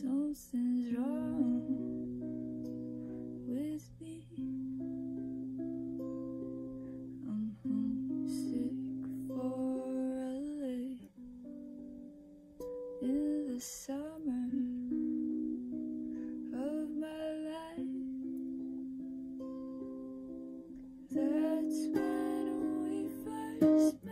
Something's wrong with me. I'm homesick for LA in the summer of my life. That's when we first.